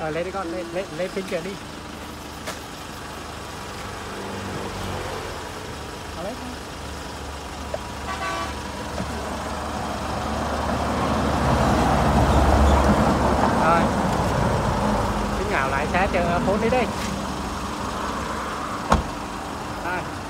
Rồi lấy đi con, lấy lấy lấy phim kia đi. Ở đấy. Con Rồi. Tính ngảo lại xe chờ 4 đi. Đây Rồi.